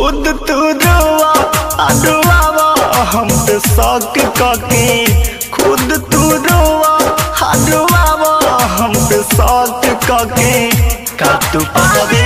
खुद तू रोवा अडवावा हम पे शौक कके खुद तू रोवा अडवावा हम पे शौक कके का तू पावेलू